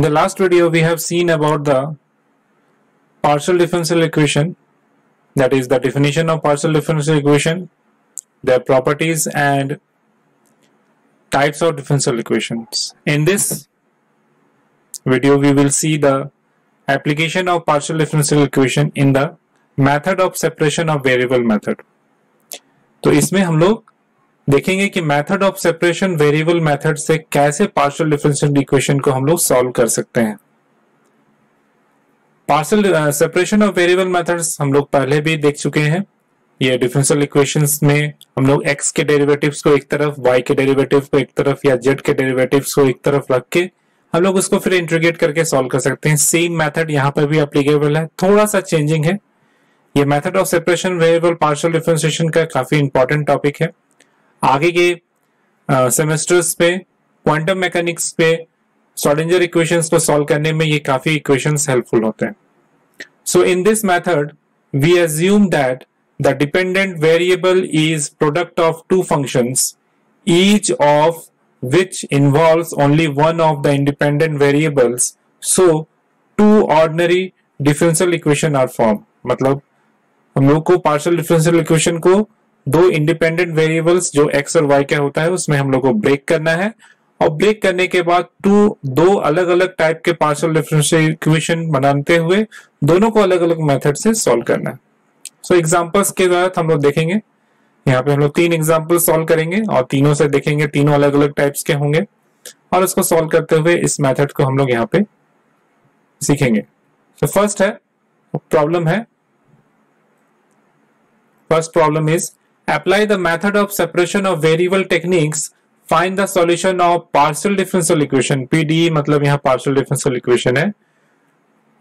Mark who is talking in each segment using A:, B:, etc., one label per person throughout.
A: In the last video, we have seen about the partial differential equation, that is the definition of partial differential equation, their properties and types of differential equations. In this video, we will see the application of partial differential equation in the method of separation of variable method. तो इसमें हम लोग देखेंगे कि method of separation variable method से कैसे partial differential equation को हम लोग सॉल्व कर सकते हैं। Partial separation of variable methods हम लोग पहले भी देख चुके हैं। ये डिफरेंशियल इक्वेशंस में हम लोग एक्स के डेरिवेटिव्स को एक तरफ़ वाई के डेरिवेटिव को एक तरफ़ या जेड के डेरिवेटिव्स को एक तरफ़ रख के हम लोग उसको फिर इंटीग्रेट करके सॉल्व कर सकते हैं। सेम मेथड यहाँ पर भी अप्लीकेबल है। थोड़ा सा चेंजिंग है। ये method of separation variable partial differentiation का काफ़ी इंपॉर्टेंट टॉपिक है। आगे के सेमेस्टर्स पे क्वांटम मैकेनिक्स पे सॉडेंजर इक्वेशंस को सॉल्व करने में ये काफ़ी इक्वेशंस हेल्पफुल होते हैं। So in this method we assume that the dependent variable is product of two functions each of which involves only one of the independent variables. So, two ordinary differential equation are formed. मतलब हम लोग को partial differential equation को दो independent variables जो x और y क्या होता है उसमें हम लोग को ब्रेक करना है। और ब्रेक करने के बाद टू दो अलग अलग टाइप के पार्शियल डिफरेंशियल इक्वेशन बनाते हुए दोनों को अलग अलग मेथड से सॉल्व करना है। सो so, एग्जांपल्स के द्वारा हम लोग देखेंगे। यहाँ पे हम लोग तीन एग्ज़ाम्पल सॉल्व करेंगे और तीनों से देखेंगे तीनों अलग अलग टाइप्स के होंगे। और उसको सॉल्व करते हुए इस मेथड को हम लोग यहाँ पे सीखेंगे। तो फ़र्स्ट है प्रॉब्लम है। First problem is Apply the method of separation of variable techniques. Find the solution of partial differential equation. PDE मतलब यहाँ partial differential equation है.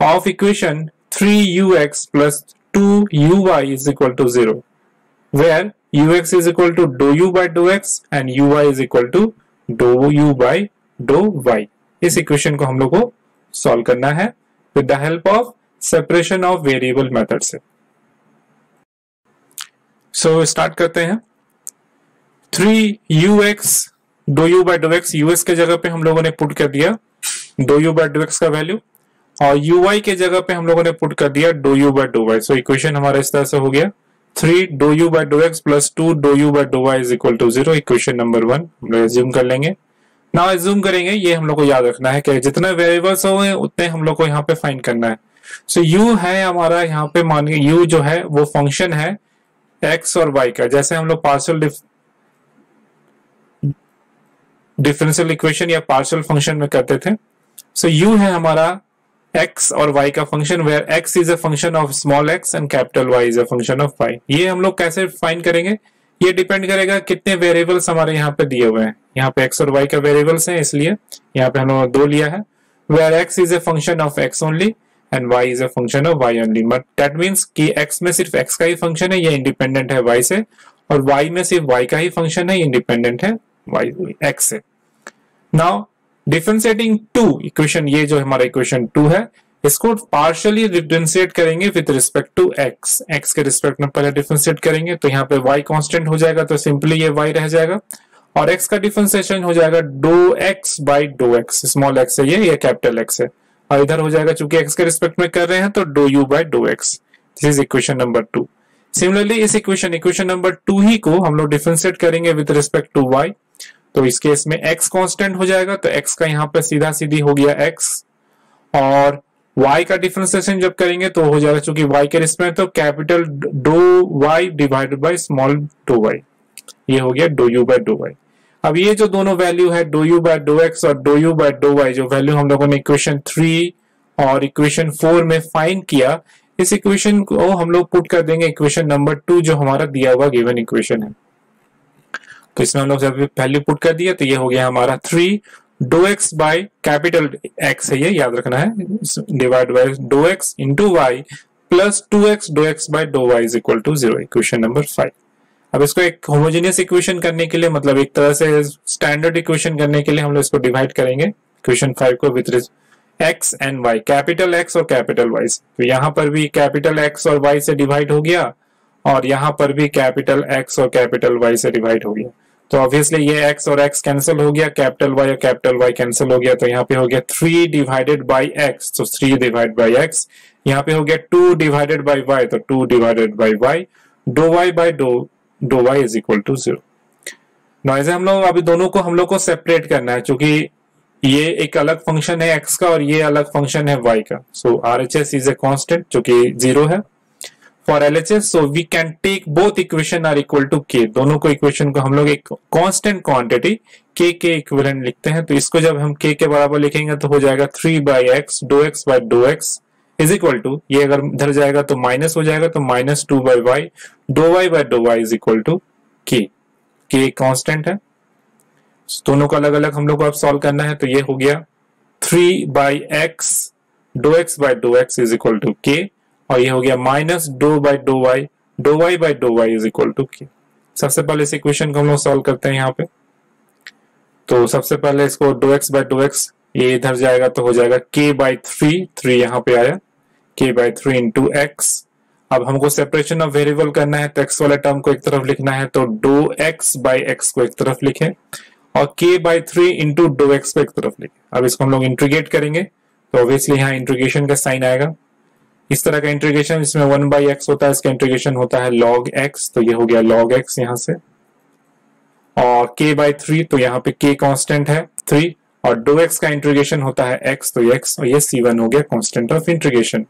A: Of equation 3ux plus 2uy is equal to 0. Where ux is equal to dou u by dou x and uy is equal to dou u by dou y. इस equation को हम लोग को solve करना है with the help of separation of variable method से so so, start करते हैं। Three u x do u by do x u s के जगह पे हम लोगों ने पुट कर दिया। Do u by do x का वैल्यू और यू वाई के जगह पे हम लोगों ने पुट कर दिया do u by do y so equation हमारा इस तरह से हो गया। Three do u by do x plus two do u by do y is equal to zero equation number one हम लोग एज्यूम कर लेंगे। ना एज्यूम करेंगे ये हम लोग को याद रखना है कि जितने वेरिएबल्स हो उतने हम लोग को यहाँ पे फाइंड करना है। सो so, u है हमारा यहाँ पे मान यू जो है वो फ़ंक्शन है। एक्स और वाई का जैसे हम लोग पार्सल डिफरेंशियल इक्वेशन या पार्सल फ़ंक्शन में करते थे। सो so, यू है हमारा एक्स और वाई का function where x is a function of small x and capital y is a function of y ये हम लोग कैसे फाइन करेंगे? ये डिपेंड करेगा कितने वेरिएबल्स हमारे यहाँ पे दिए हुए हैं। यहाँ पे एक्स और वाई का वेरिएबल्स हैं इसलिए यहाँ पे हम लोग दो लिया है। Where x is a function of x only and y is a function of y only but that means कि x में सिर्फ़ x का ही फ़ंक्शन है, ये इंडिपेंडेंट है y से, और y में सिर्फ़ y का ही फ़ंक्शन है इंडिपेंडेंट है y, x से। नाउ डिफरेंशिएटिंग टू इक्वेशन ये जो हमारा इक्वेशन टू है, इसको पार्शियली डिफरेंशिएट करेंगे with respect to x x के रिस्पेक्ट में पहले डिफरेंशिएट करेंगे तो यहाँ पे y कांस्टेंट हो जाएगा तो सिंपली ये y रह जाएगा। और x का डिफरेंशिएशन हो जाएगा do x by do x small x है ये ये कैपिटल एक्स है। और इधर हो जाएगा, चूँकि एक्स के रिस्पेक्ट में कर रहे हैं तो do u by do x this is equation number two similarly इस इक्वेशन इक्वेशन नंबर टू ही को हम लोग डिफ्रेंशिएट करेंगे विद रिस्पेक्ट टू वाई तो इस केस में x कांस्टेंट हो जाएगा तो x का यहाँ पर सीधा सीधी हो गया x. और y का डिफ्रेंसिएशन जब करेंगे तो हो जाएगा, चूँकि y के रिस्पेक्ट तो capital do y divided by small do y. ये हो गया do u by do y. अब ये जो दोनों वैल्यू है do u by do x और do u by do y जो वैल्यू हम लोगों ने इक्वेशन थ्री और इक्वेशन फोर में फाइंड किया, इस इक्वेशन को हम लोग पुट कर देंगे इक्वेशन नंबर टू जो हमारा दिया हुआ गिवन इक्वेशन है। तो इसमें हम लोग जब वैल्यू पुट कर दिया तो ये हो गया हमारा three do x by capital x है ये, याद रखना है। Divide by do x into y plus two x do x by do y is equal to zero equation number five अब इसको एक होमोजेनियस इक्वेशन करने के लिए मतलब एक तरह से स्टैंडर्ड इक्वेशन करने के लिए हम लोग इसको डिवाइड करेंगे। इक्वेशन फाइव को with x and y capital x और कैपिटल वाई तो यहाँ पर भी कैपिटल एक्स और वाई से डिवाइड हो गया और यहाँ पर भी कैपिटल एक्स और कैपिटल वाई से डिवाइड हो गया। तो ऑब्वियसली ये एक्स और एक्स कैंसिल हो गया कैपिटल वाई और कैपिटल वाई कैंसिल हो गया तो यहाँ पे हो गया थ्री डिवाइडेड बाई एक्स तो थ्री डिवाइड बाई एक्स यहाँ पे हो गया टू डिवाइडेड बाई वाई तो two divided by y do y by do do y is equal to zero नॉइजे हम लोग, अभी दोनों को हम लोग को सेपरेट करना है, क्योंकि ये एक अलग फ़ंक्शन है एक्स का और ये अलग फ़ंक्शन है वाई का। So R H S is a constant जो कि ज़ीरो है। For L H S so we can take both equation are equal to k दोनों को इक्वेशन को हम लोग एक कांस्टेंट क्वांटिटी के के इक्विवेलेंट लिखते हैं। तो इसको जब हम के के बराबर लिखेंगे तो हो जाएगा three by x do x by do x is equal to ये अगर इधर जाएगा तो माइनस हो जाएगा तो minus two by y do y by do y is equal to k k constant है। दोनों को अलग अलग हम लोग को अब सॉल्व करना है तो ये हो गया three by x do x by do x is equal to k और ये हो गया minus do by do y do y by do y is equal to k सबसे पहले इस इक्वेशन को हम लोग सॉल्व करते हैं यहाँ पे। तो सबसे पहले इसको do x by do x ये इधर जाएगा तो हो जाएगा के बाई थ्री थ्री यहाँ पे आया। के बाई थ्री इंटू एक्स अब हमको सेपरेशन ऑफ़ वेरिएबल करना है तो एक्स वाले टर्म को एक तरफ़ लिखना है तो डो एक्स बाई एक्स को एक तरफ़ लिखे, और k by three into do x को एक तरफ़ लिखे। अब इसको हम लोग इंट्रीगेट करेंगे तो ऑब्वियसली यहाँ इंट्रीगेशन का साइन आएगा। इस तरह का इंटीग्रेशन इसमें वन बाई एक्स होता है, इसका इंटीग्रेशन होता है लॉग एक्स तो ये हो गया लॉग एक्स यहाँ से। और के बाई थ्री तो यहाँ पे के कांस्टेंट है थ्री और डो एक्स का इंटीग्रेशन होता है एक्स तो एक्स और ये सी वन हो गया कांस्टेंट ऑफ़ इंटीग्रेशन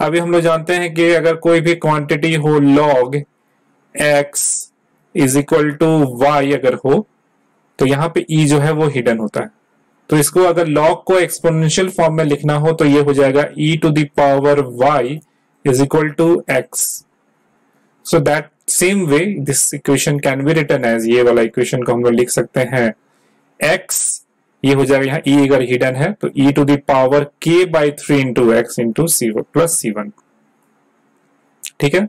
A: अभी हम लोग जानते हैं कि अगर कोई भी क्वांटिटी हो log x is equal to y अगर हो तो यहाँ पे ई e जो है वो हिडन होता है। तो इसको अगर लॉग को एक्सपोनेंशियल फॉर्म में लिखना हो तो ये हो जाएगा e to the power y is equal to x so that same way this equation can be written as ये वाला इक्वेशन को हम लोग लिख सकते हैं। एक्स ये हो जाएगा यहाँ ई अगर हिडन है तो e to the power k by three into x into c plus c one ठीक है?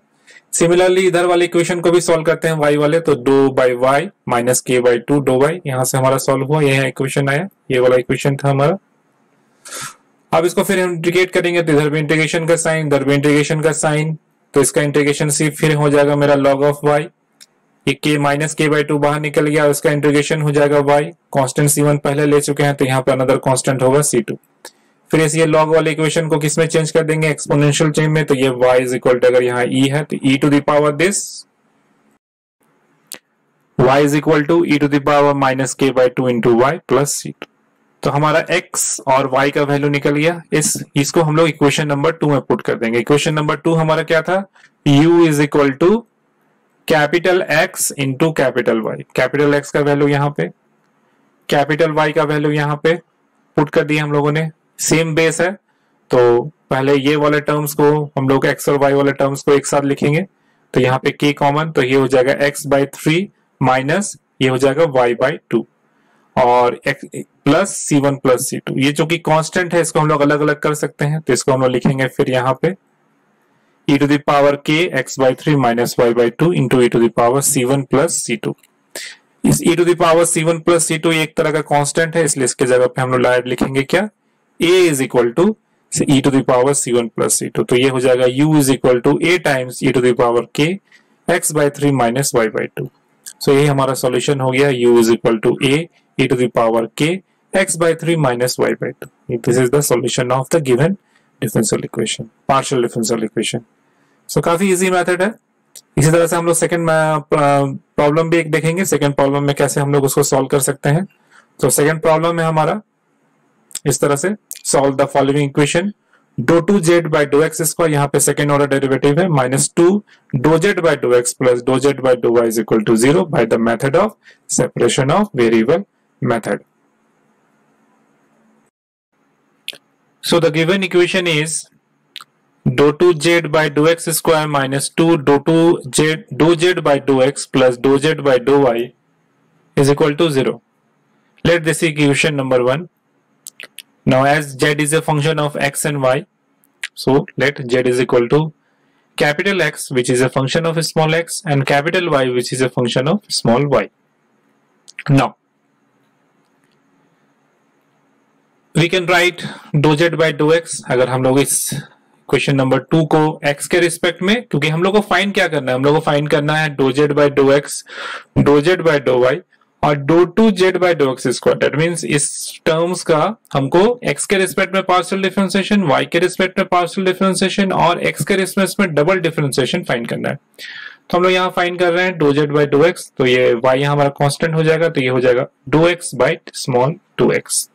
A: सिमिलरली इधर वाले इक्वेशन को भी सॉल्व करते हैं y वाले तो do by y minus k by two do y यहाँ से हमारा सॉल्व हुआ यह इक्वेशन आया, ये वाला इक्वेशन था हमारा। अब इसको फिर हम इंटीग्रेट करेंगे तो इधर भी इंटीग्रेशन का साइन इधर भी इंटीग्रेशन का साइन तो इसका इंटीग्रेशन सी फिर हो जाएगा मेरा लॉग ऑफ़ वाई ये के माइनस के बाई टू बाहर निकल गया उसका इंटीग्रेशन हो जाएगा वाई कॉन्स्टेंट सी वन पहले ले चुके हैं तो यहाँ पे अनदर कॉन्स्टेंट होगा सी टू फिर इस ये लॉग वाले इक्वेशन को किसमें चेंज कर देंगे? एक्सपोनेंशियल चेंज में तो ये y इज़ इक्वल टू अगर यहाँ e है तो e to the power this y is equal to e to the power minus k by two into y plus c तो हमारा x और y का वैल्यू निकल गया। इस, इसको हम लोग इक्वेशन नंबर टू में पुट कर देंगे। इक्वेशन नंबर टू हमारा क्या था? u is equal to capital X into capital Y capital X का वैल्यू यहाँ पे। कैपिटल वाई का वैल्यू यहाँ पे पुट कर दिया हम लोगों ने। सेम बेस है। तो पहले ये वाले टर्म्स को हम लोग एक्स और वाई वाले टर्म्स को एक साथ लिखेंगे। तो यहाँ पे के कॉमन तो ये हो जाएगा एक्स बाई थ्री माइनस ये हो जाएगा वाई बाई टू और plus c one plus c two ये जो कि है, इसको हम लोग अलग अलग कर सकते हैं। तो इसको हम लोग लिखेंगे फिर यहाँ पे। E to the power k x by three minus y by two into e to the power c one plus c two इस e the power c one plus c two एक तरह का कांस्टेंट है, इसलिए इसके जगह पे हम लोग लाइट लिखेंगे क्या? a is equal to e the power c one plus c two तो ये हो जाएगा u is equal to A times e to the power k, x by three minus y by two so ये हमारा solution हो गया, u is equal to A e to the power k, x by three minus y by two this is the solution of the given differential equation partial differential equation so काफ़ी easy method है। इसी तरह से हम लोग second problem भी एक देखेंगे। सेकेंड प्रॉब्लम में कैसे हम लोग उसको सॉल्व कर सकते हैं। तो सेकेंड प्रॉब्लम है हमारा, इस तरह से solve the following equation do two z by do x square, यहाँ पे सेकेंड ऑर्डर डेरिवेटिव है minus two do z by do x plus do z by do y equal to zero by the method of separation of variable method so the given equation is equation is dou 2z by dou x square minus 2 dou 2z dou z by dou x plus dou z by dou y is equal to 0. Let this equation number 1 Now as z is a function of x and y, so let z is equal to capital X which is a function of small x and capital Y which is a function of small y. Now we can write dou z by dou x अगर हम लोग इस question number two को x के respect में, क्योंकि हम लोग को फाइंड क्या करना है? हम लोग को फाइंड करना है do z by do x do z by do y और do two z by do x square that means इस टर्म्स का हमको x के रिस्पेक्ट में पार्शियल डिफरेंशिएशन y के रिस्पेक्ट में पार्शियल डिफरेंशिएशन और x के रिस्पेक्ट में डबल डिफरेंशिएशन फाइंड करना है। तो हम लोग यहाँ फाइंड कर रहे हैं do z by do x तो ये वाई हमारा कॉन्स्टेंट हो जाएगा तो ये हो जाएगा do x by small two x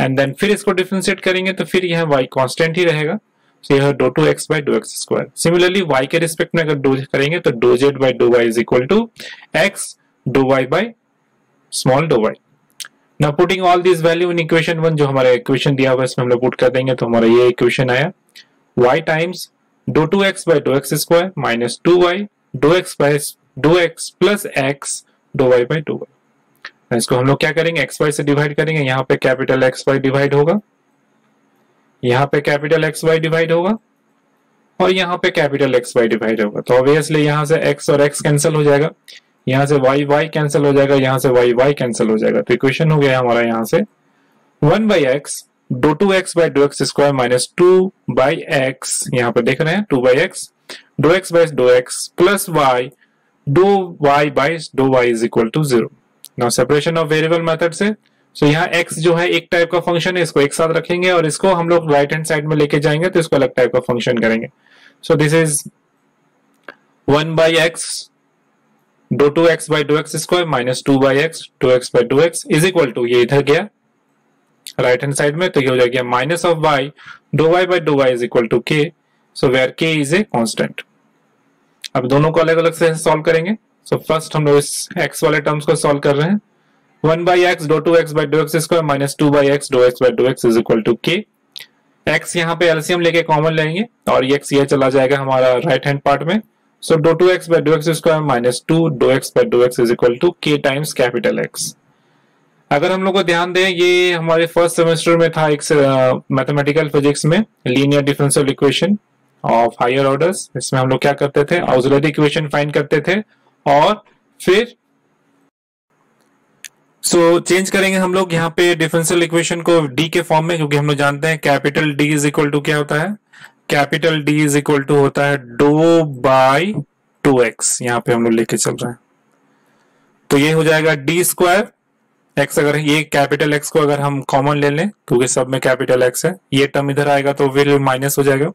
A: and then फिर इसको डिफ्रेंशिएट करेंगे तो फिर यह वाई कॉन्स्टेंट ही रहेगा। So यह do two x by do x square. Similarly y के रिस्पेक्ट में अगर डो करेंगे तो do z by do y is equal to x do y by small do y now, putting all these value in equation one जो हमारा equation दिया हुआ है, इसमें हम लोग पुट कर देंगे तो हमारा ये इक्वेशन आया। y times do two x by do x square minus two y do x by do x plus x do y by do y इसको हम लोग क्या करेंगे? एक्स वाई से डिवाइड करेंगे। यहाँ पे कैपिटल एक्स वाई डिवाइड होगा। यहाँ पे कैपिटल एक्स वाई डिवाइड होगा और यहाँ पे कैपिटल एक्स वाई डिवाइड होगा। तो ऑब्वियसली यहाँ से एक्स और एक्स कैंसिल हो जाएगा। यहाँ से वाई वाई कैंसिल हो जाएगा। यहाँ से वाई वाई कैंसिल हो जाएगा। तो इक्वेशन हो गया हमारा यहाँ से one by x do two x by do x square minus two by x यहाँ पे देख रहे हैं two by x do x by do x plus y do y by do y is equal to zero separation of variable method से so so, यहाँ x जो है एक टाइप का फ़ंक्शन है इसको एक साथ रखेंगे और इसको हम लोग राइट हैंड साइड में लेके जाएँगे तो इसको अलग टाइप का फ़ंक्शन करेंगे। So this is one by x do two x by do x square minus two by x two x by do x is equal to ये इधर गया। राइट हैंड साइड में तो ये हो जाएगा minus of y do y by do y is equal to k so where k is a constant अब दोनों को अलग अलग से सॉल्व करेंगे। सो so फ़र्स्ट हम लोग इस एक्स वाले टर्म्स को सॉल्व कर रहे हैं। One by x do two x by do x square minus two by x do x by do x is equal to k. X यहाँ पे एलसीएम लेके कॉमन लेंगे और ये एक्स ये चला जाएगा हमारा राइट हैंड पार्ट में। So do two x by do x square minus two do x by do x is equal to k times capital X अगर हम लोग को ध्यान दें, ये हमारे फ़र्स्ट सेमेस्टर में था एक मैथमेटिकल फिजिक्स में linear differential equation of higher orders इसमें हम लोग क्या करते थे? ऑक्सिलरी इक्वेशन फाइंड करते थे और फिर सो so, चेंज करेंगे हम लोग यहाँ पे डिफरेंशियल इक्वेशन को डी के फॉर्म में क्योंकि हम लोग जानते हैं capital D is equal to क्या होता है? Capital D is equal to होता है डो बाई टू एक्स यहाँ पे हम लोग लेके चल रहे हैं। तो ये हो जाएगा डी स्क्वायर एक्स अगर ये कैपिटल एक्स को अगर हम कॉमन ले लें क्योंकि सब में कैपिटल एक्स है ये टर्म इधर आएगा तो फिर माइनस हो जाएगा।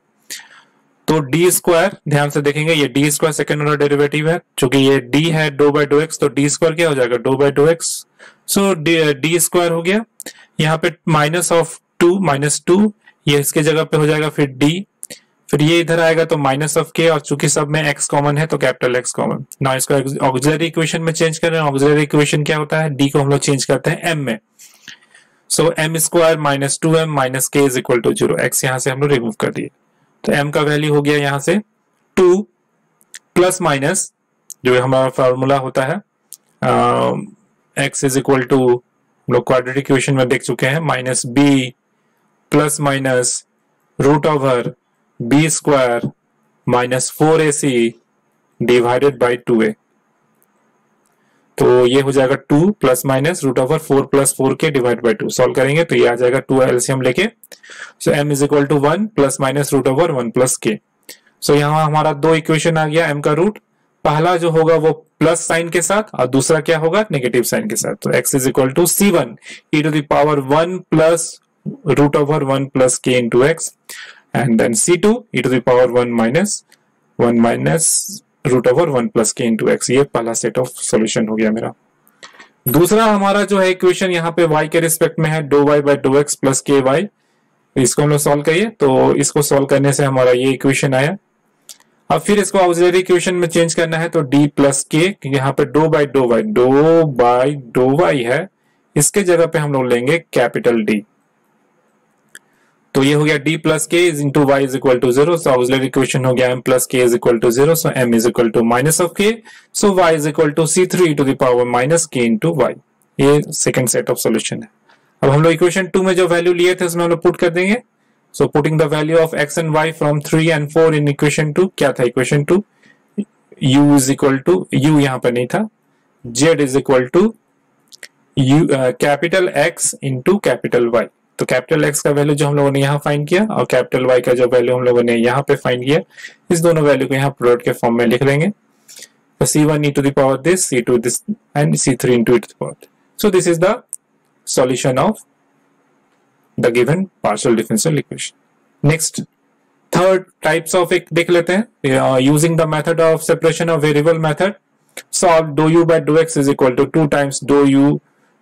A: तो डी स्क्वायर ध्यान से देखेंगे ये D square second order derivative है क्योंकि ये डी है डो बाई डो एक्स तो डी स्क्वायर क्या हो जाएगा? Do by do x so D square हो गया। यहाँ पे minus of two minus two ये इसके जगह पे हो जाएगा फिर डी फिर ये इधर आएगा तो माइनस ऑफ़ के और चूँकि सब में एक्स कॉमन है तो कैपिटल एक्स कॉमन ना इसको ऑक्सिलरी इक्वेशन में चेंज कर रहे हैं। ऑक्सिलरी इक्वेशन क्या होता है? डी को हम लोग चेंज करते हैं एम में। So m square minus two m minus k is equal to zero x यहाँ से हम लोग रिमूव कर दिए। तो एम का वैल्यू हो गया यहाँ से टू प्लस माइनस जो हमारा फॉर्मूला होता है एक्स इज़ इक्वल टू हम लोग क्वाड्रेटिक इक्वेशन में देख चुके हैं minus b plus minus root over b square minus four a c divided by two a तो ये हो जाएगा two plus minus root over four plus four k divide by two solve करेंगे तो ये आ जाएगा टू एलसीएम लेके। So m is equal to one plus minus root over one plus k so यहाँ हमारा दो इक्वेशन आ गया एम का रूट पहला जो होगा वो प्लस साइन के साथ, और दूसरा क्या होगा? नेगेटिव साइन के साथ। तो x is equal to c one e to the power one plus root over one plus k into x and then c two e to the power one minus one minus root over one plus k into x ये पहला set of solution हो गया मेरा। दूसरा हमारा जो है equation यहाँ पे y के रिस्पेक्ट में है do y by do x plus k y इसको हम लोग सॉल्व करिए। तो इसको सॉल्व करने से हमारा ये इक्वेशन आया। अब फिर इसको ऑक्सिलरी इक्वेशन में चेंज करना है तो डी प्लस के यहाँ पे do by do y do by do y है। इसके जगह पे हम लोग लेंगे कैपिटल डी तो ये हो गया D plus k is into y is equal to zero so auxiliary equation हो गया m plus k is equal to zero so m is equal to minus of k so y is equal to c three to the power minus k into y ये second set of solution है। अब हम लोग equation two में जो value लिए थे, उसमें हम लोग पुट कर देंगे। So putting the value of x and y from three and four in equation two क्या था equation two u is equal to u यहाँ पर नहीं था। Z is equal to u capital x into capital y. तो capital X का value जो हम लोगों ने यहाँ फाइंड किया और कैपिटल वाई का जो वैल्यू हम लोगों ने यहाँ पे फाइंड किया इस दोनों वैल्यू को यहाँ प्रोडक्ट के फॉर्म में लिख लेंगे। So c1 e to the power this, c2 this, and c3 into e to the power. So this is the solution of the given partial differential equation. Next, third types of एक देख लेते हैं uh, using the method of separation of variable method solve dou u by dou x is equal to 2 times dou u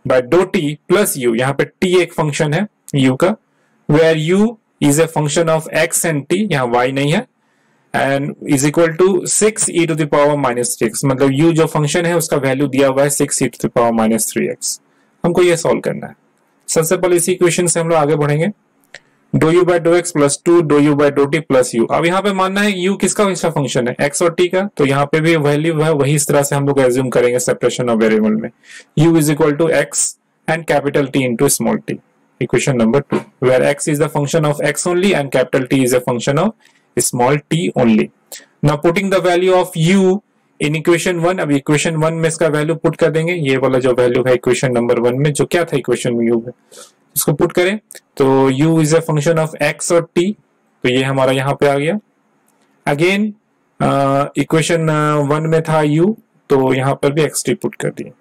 A: by dou t plus u यहाँ पे t एक function है u का where u is a function of x and t यहाँ y नहीं है and is equal to six e to the power minus three x मतलब u जो फ़ंक्शन है उसका वैल्यू दिया हुआ है six e to the power minus three x हमको ये सॉल्व करना है सबसे पहले इसी इक्वेशन से हम लोग आगे बढ़ेंगे। Do u by do x plus two do u by do t plus u अब यहाँ पे मानना है यू किसका इसका फ़ंक्शन है? एक्स और टी का। तो यहाँ पे भी वैल्यू है, वही इस तरह से हम लोग एज्यूम करेंगे सेपरेशन ऑफ़ वेरिएबल में। U is equal to x and capital T into small T equation number 2 where x is the function of x only and capital T is a function of small t only now putting the value of u in equation 1 अब equation 1 में इसका value put कर देंगे। ये वाला जो value है equation number 1 में, जो क्या था equation में u में इसको पुट करें। तो u is a function of x और t तो ये हमारा यहाँ पे आ गया। अगेन इक्वेशन वन में था u तो यहाँ पर भी एक्स टी पुट कर दिए।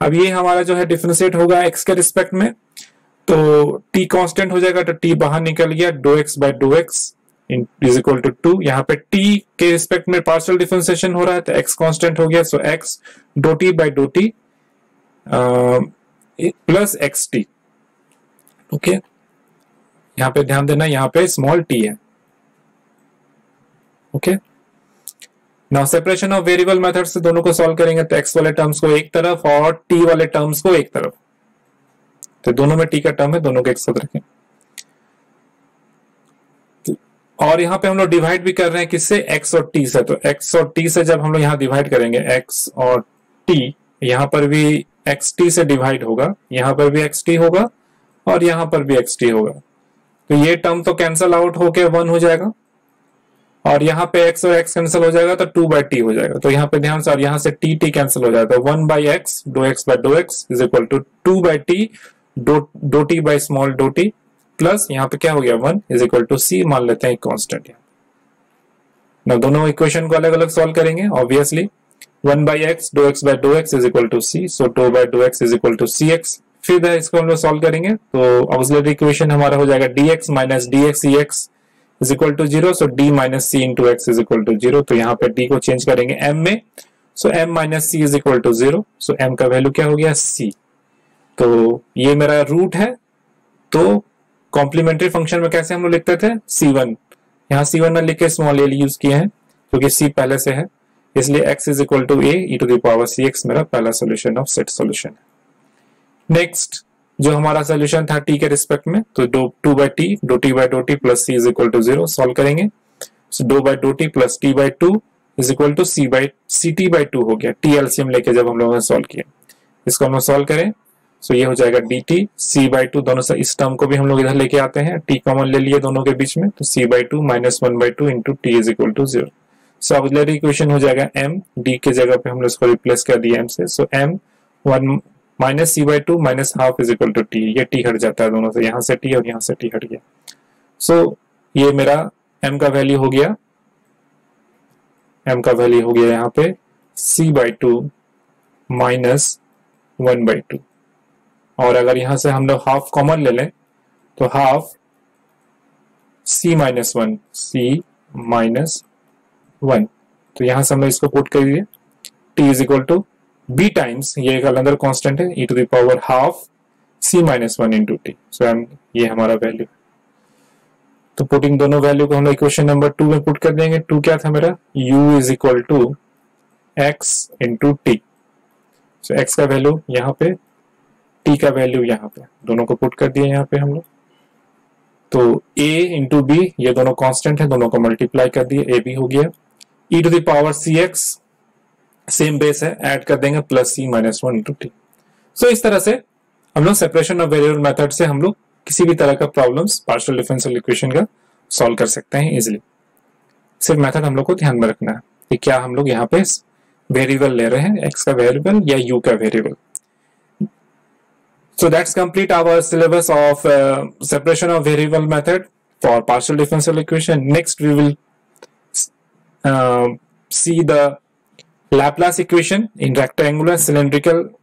A: अब ये हमारा जो है डिफ्रेंशिएट होगा x के रिस्पेक्ट में। तो t कांस्टेंट हो जाएगा तो t बाहर निकल गया do x by do x is equal to two यहाँ पे t के रिस्पेक्ट में पार्शियल डिफरेंशिएशन हो रहा है तो x कांस्टेंट हो गया so x do t by do t plus x t okay यहाँ पे ध्यान देना, यहाँ पे स्मॉल t है। Okay now separation of variable method से दोनों को सॉल्व करेंगे तो x वाले टर्म्स को एक तरफ़ और t वाले टर्म्स को एक तरफ़। तो दोनों में टी का टर्म है, दोनों को एक साथ रखें और यहाँ पे हम लोग डिवाइड भी कर रहे हैं किससे? X और t से। तो x और t से जब हम लोग यहाँ डिवाइड करेंगे, x और t, यहाँ पर भी एक्स टी से डिवाइड होगा, यहाँ पर भी एक्स टी होगा और यहाँ पर भी एक्स टी होगा। तो ये टर्म तो कैंसल आउट होके वन हो जाएगा। और यहाँ पे x और x कैंसिल हो जाएगा तो टू बाई टी हो जाएगा। तो यहाँ पे ध्यान से, और यहाँ से टी टी कैंसिल हो जाएगा one by x do x by do x is equal to two by t do do t by small do t plus यहाँ पे क्या हो गया? One is equal to c मान लेते हैं कॉन्स्टेंट ना दोनों इक्वेशन को अलग अलग सॉल्व करेंगे obviously one by x do x by do x is equal to c so do by do x is equal to c x. फिर इसको हम लोग सॉल्व करेंगे तो ऑब्वियसली इक्वेशन हमारा हो जाएगा d x minus d x e x is equal to zero so d minus c into x is equal to zero तो यहाँ पे डी को चेंज करेंगे एम में। So m minus c is equal to zero so m का value क्या हो गया? सी तो ये मेरा रूट है तो कॉम्प्लीमेंट्री फ़ंक्शन में कैसे हम लोग लिखते थे? सी वन यहाँ सी वन में लिख के स्मॉल एल यूज़ किए हैं, क्योंकि सी पहले से है। इसलिए x is equal to a e to the power c x मेरा पहला सोल्यूशन ऑफ़ सेट सोल्यूशन है। नेक्स्ट जो हमारा सोल्यूशन था t के रिस्पेक्ट में तो दो two by t dough t by dough t plus c is equal to zero solve करेंगे। दो by dough t plus t by two is equal to c by c t by two हो गया T LCM लेके जब हम लोगों ने solve किया। इसको हम लोग सॉल्व करें। सो ये हो जाएगा d t c by two दोनों से इस टर्म को भी हम लोग इधर लेके आते हैं। टी कॉमन ले लिए दोनों के बीच में तो c by two minus one by two into t is equal to zero so auxiliary equation हो जाएगा एम डी के जगह पे हम लोग इसको रिप्लेस कर दिया एम से। So m one minus c by two minus half is equal to t ये टी हट जाता है दोनों से यहाँ से टी और यहाँ से टी हट गया। सो so, ये मेरा एम का वैल्यू हो गया। एम का वैल्यू हो गया यहाँ पे c by two minus one by two और अगर यहाँ से हम लोग हाफ़ कॉमन ले लें तो half c minus one c minus one तो यहाँ से हम लोग इसको पुट कर दिए t is equal to b times ये एक अंदर कांस्टेंट है e to the power half c minus one into t so m ये हमारा वैल्यू तो पुटिंग दोनों वैल्यू को हम लोग इक्वेशन नंबर टू में पुट कर देंगे। टू क्या था मेरा? u is equal to x into t so x का वैल्यू यहाँ पे t का वैल्यू यहाँ पे दोनों को पुट कर दिया यहाँ पे हम लोग तो a इंटू बी ये दोनों कांस्टेंट है, दोनों को मल्टीप्लाई कर दिए ए बी हो गया। E to the power c x same base है ऐड कर देंगे plus c minus one into t so इस तरह से हम लोग सेपरेशन ऑफ़ वेरिएबल मेथड से हम लोग किसी भी तरह का प्रॉब्लम्स पार्शियल डिफरेंशियल इक्वेशन का सॉल्व कर सकते हैं इजिली सिर्फ़ मेथड हम लोग को ध्यान में रखना है कि क्या हम लोग यहाँ पे वेरिएबल ले रहे हैं एक्स का वेरिएबल या यू का variable So that's complete our syllabus of uh, separation of variable method for partial differential equation. Next we will uh, see the Laplace equation in rectangular cylindrical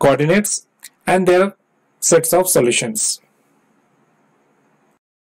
A: coordinates and their sets of solutions.